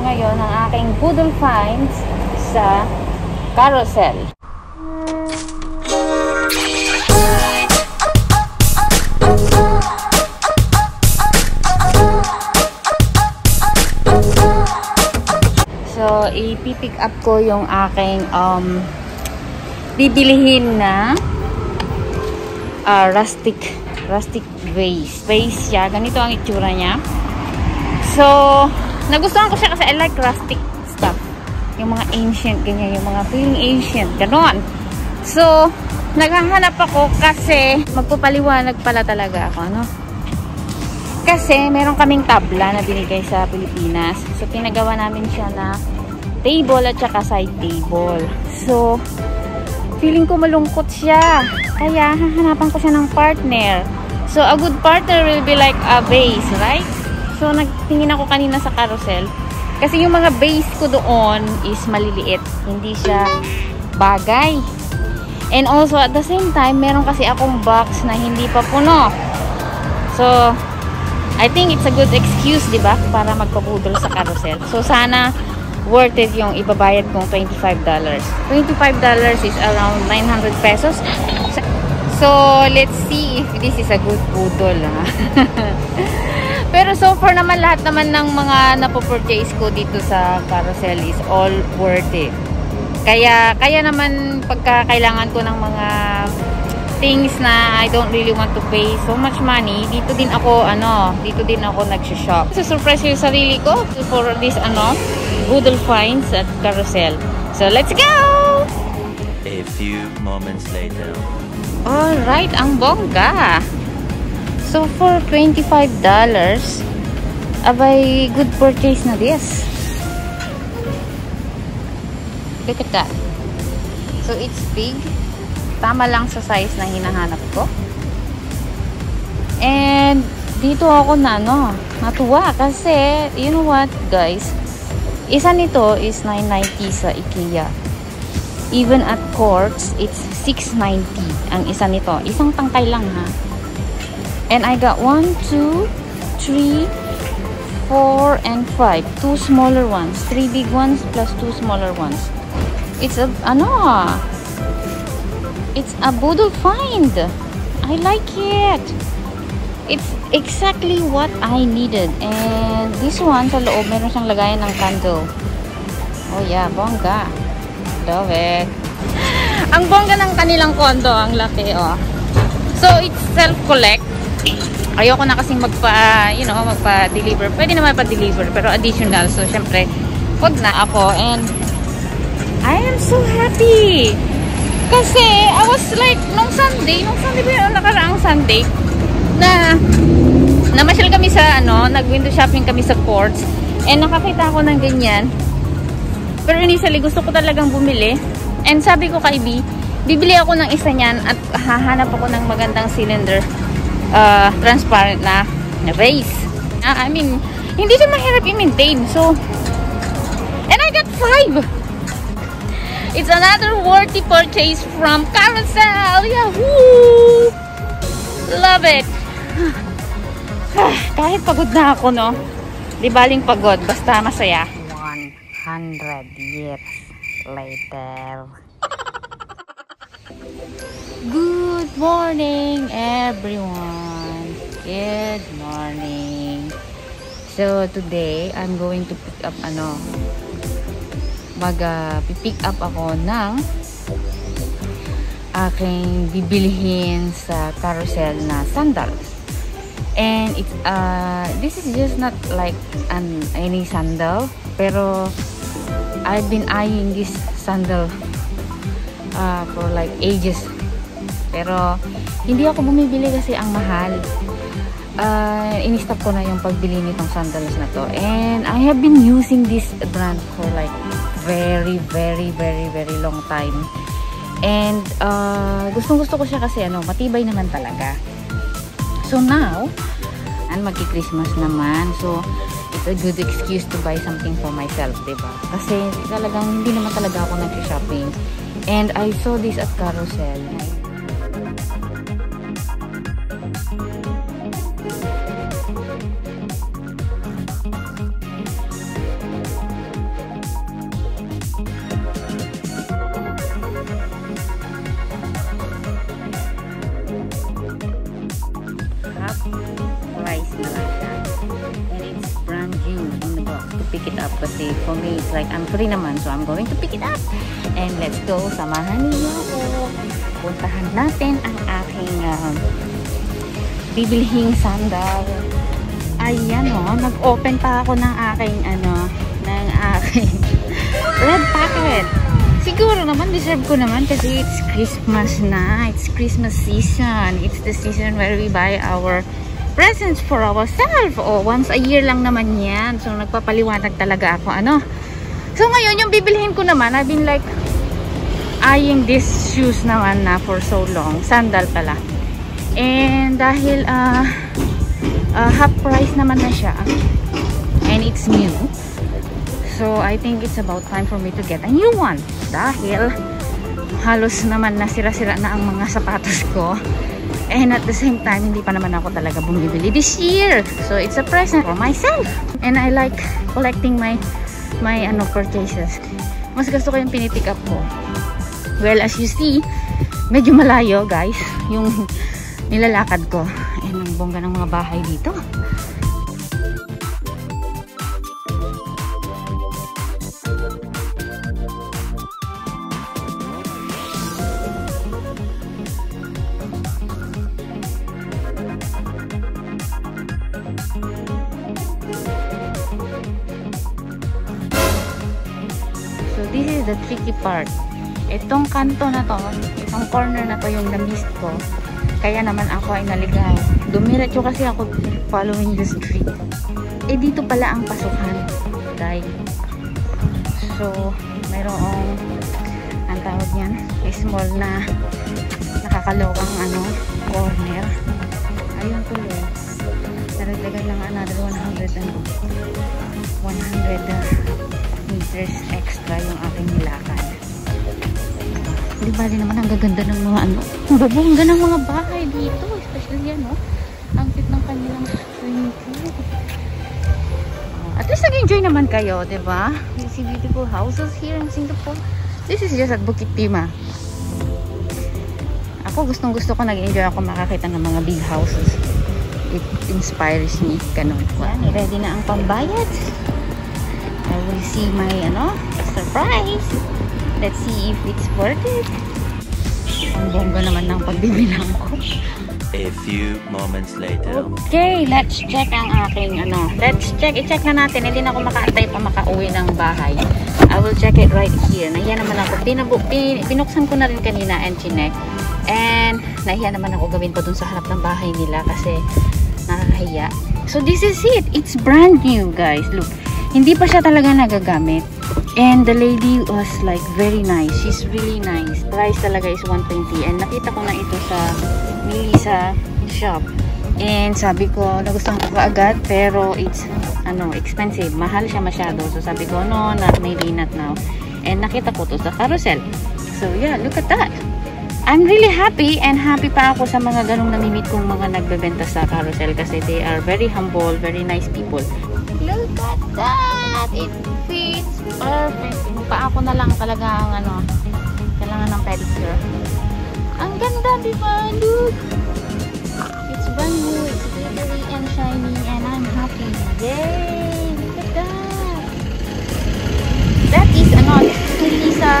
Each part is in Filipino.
ngayon ang aking poodle finds sa carousel. So, ipipick up ko yung aking um, bibilihin na uh, rustic rustic vase. Vase siya. Ganito ang itsura niya. So, nagustuhan ko siya kasi I like rustic stuff. Yung mga ancient, ganyan. Yung mga feeling ancient. Ganon. So, naghahanap ako kasi magpapaliwanag pala talaga ako, no? Kasi, meron kaming tabla na binigay sa Pilipinas. So, pinagawa namin siya na table at saka side table. So, feeling ko malungkot siya. Kaya, hahanapan ko siya ng partner. So, a good partner will be like a base, right? So, nagtingin ako kanina sa carousel. Kasi yung mga base ko doon is maliliit. Hindi siya bagay. And also, at the same time, meron kasi akong box na hindi pa puno. So, I think it's a good excuse, di ba? Para magpabudol sa carousel. So, sana worth it yung ibabayad kong $25. $25 is around 900 pesos. So, let's see if this is a good poodle. Ha? So far naman, lahat naman ng mga napopurchase ko dito sa carousel is all worth it. Kaya, kaya naman pagka kailangan ko ng mga things na I don't really want to pay so much money, dito din ako, ano, dito din ako nag-shop. Sa surprise yung sarili ko for this, ano, Boodle finds at carousel. So, let's go! A few moments later. Alright, ang bongga. So, for $25, abay, good purchase na this. Look at that. So, it's big. Tama lang sa size na hinahanap ko. And, dito ako na, no, natuwa kasi, you know what, guys, isa nito is 990 sa IKEA. Even at Courts, it's 690 ang isa nito. Isang tangkay lang, ha. And I got 1, 2, 3, 4, and 5. Two smaller ones. Three big ones plus two smaller ones. It's a, ano, It's a boodle find. I like it. It's exactly what I needed. And this one, sa loob, meron siyang lagayan ng candle. Oh yeah, bongga. Love it. Ang bongga ng kanilang kondo, ang laki, oh. So, it's self-collect. Ayoko na kasing magpa, you know, magpa-deliver. Pwede naman pa-deliver, pero additional. So, syempre, wag na ako. And, I am so happy. Kasi, I was like, nung Sunday, nung Sunday ba yun, nakaraang Sunday, na, namasyal kami sa, ano, nag-window shopping kami sa Courts, and nakakita ako ng ganyan. Pero initially, gusto ko talagang bumili. And sabi ko kay B, bibili ako ng isa niyan at hahanap ako ng magandang cylinder, uh, transparent na, vase. Uh, I mean, hindi siya mahirap i-maintain. So, and I got five! It's another worthy purchase from Carousel! Yahoo! Love it! Kahit pagod na ako, no? Di baling pagod, basta masaya. 100 years later. Good morning, everyone! Good morning! So, today, I'm going to pick up, ano, mag-pick uh, up ako ng aking bibilihin sa carousel na sandals. And it's uh this is just not like an any sandal, pero I've been eyeing this sandal uh, for like ages. Pero hindi ako bumibili kasi ang mahal. Uh, in-stop ko na yung pagbili nitong sandals na to. And I have been using this brand for like very, very, very, very long time. And uh, gustong gusto ko siya kasi ano, matibay naman talaga. So now, and magki-Christmas naman. So, it's a good excuse to buy something for myself, ba diba? Kasi talagang hindi naman talaga ako nag-shopping. And I saw this at Carousel. Pick it up kasi for me, it's like I'm free naman. So, I'm going to pick it up. And let's go. Samahan niyo ako. Puntahan natin ang aking um, bibilhing sandal. Ayan o, oh, nag-open pa ako ng aking ano, ng aking red packet. Siguro naman, deserve ko naman kasi it's Christmas na. It's Christmas season. It's the season where we buy our presents for ourselves. O, once a year lang naman yan. So, nagpapaliwanag talaga ako. Ano? So, ngayon, yung bibilhin ko naman, I've been like eyeing these shoes naman na for so long. Sandal pala. And dahil uh, uh, half price naman na siya and it's new so I think it's about time for me to get a new one dahil halos naman nasira-sira na ang mga sapatos ko and at the same time hindi pa naman ako talaga bumibili this year. So it's a present for myself. And I like collecting my my ano purchases. Mas gusto ko yung pinipick up ko. Well as you see medyo malayo guys yung nilalakad ko. Ayan ang bongga ng mga bahay dito. This is the tricky part. Itong kanto na to, itong corner na to yung na-miss ko. Kaya naman ako ay naligaw. Dumiretso kasi ako following the street. Eh dito pala ang pasukan. Dahil. So, mayroong ang tawag niyan, small na nakakalokang ano, corner. Ayun tuloy. Naragdagan lang another 100 ano, 100 uh, meters extra yung aking nilakad. Di bali naman ang gaganda ng mga ano. Ang babongga ng mga bahay dito. Especially yan, no? Ang cute ng kanilang swimming pool. Uh, at least nag-enjoy naman kayo, di ba? You see beautiful houses here in Singapore. This is just at Bukit Timah. Ako gustong gusto ko nag-enjoy ako makakita ng mga big houses. It inspires me. Ganun. Yan, ready na ang pambayad. Will see my, ano, surprise. Let's see if it's worth it. Ang bongga naman ng pagbibilang ko. A few moments later. Okay, let's check ang aking ano. Let's check. I-check na natin. Hindi na ako makaantay pa makauwi ng bahay. I will check it right here. Nahiya naman ako. Pinabu pin binuksan ko na rin kanina and chinek. And nahiya naman ako gawin pa dun sa harap ng bahay nila kasi nakakahiya. So this is it. It's brand new guys. Look. Hindi pa siya talaga nagagamit. And the lady was like very nice. She's really nice. Price talaga is 120 and nakita ko na ito sa Melissa shop. And sabi ko, nagustuhan ko agad pero it's ano, expensive. Mahal siya masyado. So sabi ko, no, not maybe not now. And nakita ko to sa carousel. So yeah, look at that. I'm really happy and happy pa ako sa mga ganong namimit kong mga nagbebenta sa carousel kasi they are very humble, very nice people. Look at that! It fits perfect. Yung paa ko na lang talaga ang ano, kailangan ng pedicure. Ang ganda, di ba? Look! It's brand new, it's glittery and shiny, and I'm happy. Yay! Look at that! That is, ano, Melissa,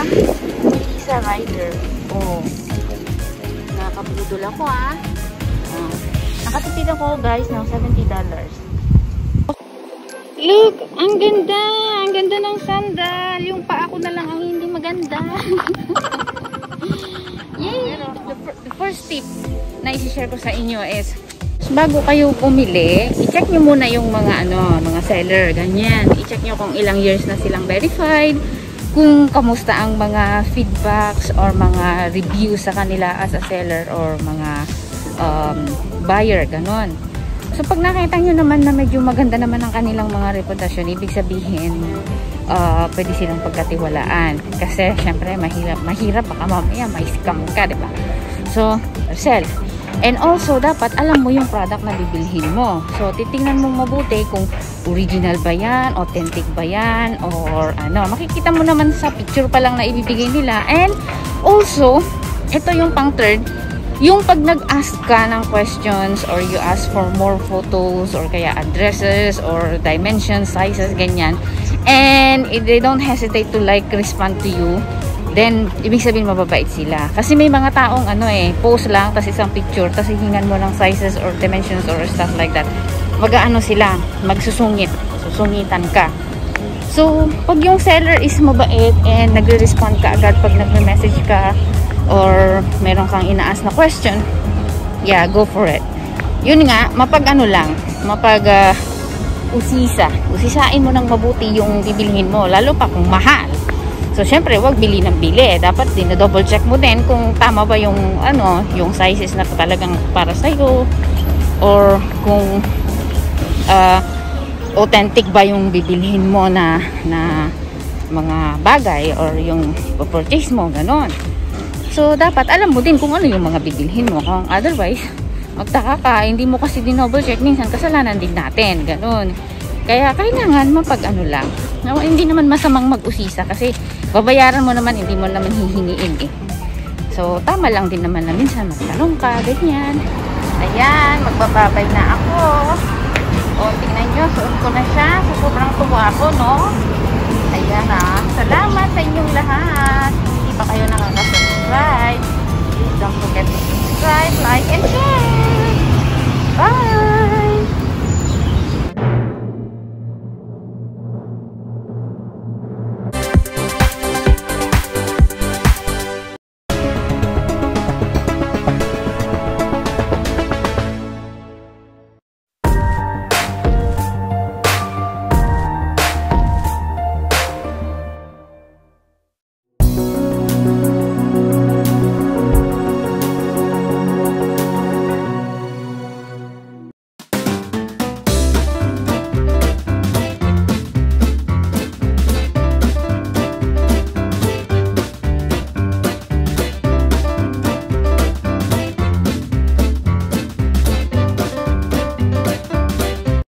Melissa Rider. Oh. Nakabudol ako, ah. Oh. Nakatipid ako, guys, ng $70. Look, ang ganda. Ang ganda ng sandal. Yung paa ko na lang ang hindi maganda. Yay! The, the first tip na i-share ko sa inyo is bago kayo pumili, i-check nyo muna yung mga ano, mga seller, ganyan. I-check nyo kung ilang years na silang verified, kung kamusta ang mga feedbacks or mga reviews sa kanila as a seller or mga um, buyer, ganon. So, pag nakita nyo naman na medyo maganda naman ang kanilang mga reputasyon, ibig sabihin, uh, pwede silang pagkatiwalaan. Kasi, syempre, mahirap, mahirap baka mamaya may scam ka, di ba? So, sell. And also, dapat alam mo yung product na bibilhin mo. So, titingnan mo mabuti kung original ba yan, authentic ba yan, or ano. Makikita mo naman sa picture pa lang na ibibigay nila. And also, ito yung pang third, yung pag nag-ask ka ng questions or you ask for more photos or kaya addresses or dimensions, sizes, ganyan, and if they don't hesitate to like respond to you, then ibig sabihin mababait sila. Kasi may mga taong ano eh, post lang, tas isang picture, tas hihingan mo ng sizes or dimensions or stuff like that. Mag-ano sila, magsusungit, susungitan ka. So, pag yung seller is mabait and nagre-respond ka agad pag nagme-message ka or meron kang inaas na question, yeah, go for it. Yun nga, mapag ano lang, mapag uh, usisa. Usisain mo ng mabuti yung bibilhin mo, lalo pa kung mahal. So, syempre, wag bili ng bili. Dapat din double check mo din kung tama ba yung ano, yung sizes na talagang para sa iyo or kung uh, authentic ba yung bibilhin mo na na mga bagay or yung purchase mo, ganon. So, dapat alam mo din kung ano yung mga bibilhin mo. Kung otherwise, magtaka ka, hindi mo kasi din-double check. Minsan, kasalanan din natin. Ganon. Kaya, kailangan mapag ano lang. No, hindi naman masamang mag-usisa kasi babayaran mo naman, hindi mo naman hihingiin eh. So, tama lang din naman na minsan magtanong ka, ganyan. Ayan, magbababay na ako. O, tingnan nyo, suot ko na siya. So, sobrang tuwa ako, no? Ayan ah. Salamat sa inyong lahat. Hindi pa kayo nakaka-subscribe. Don't forget to subscribe, like, and share.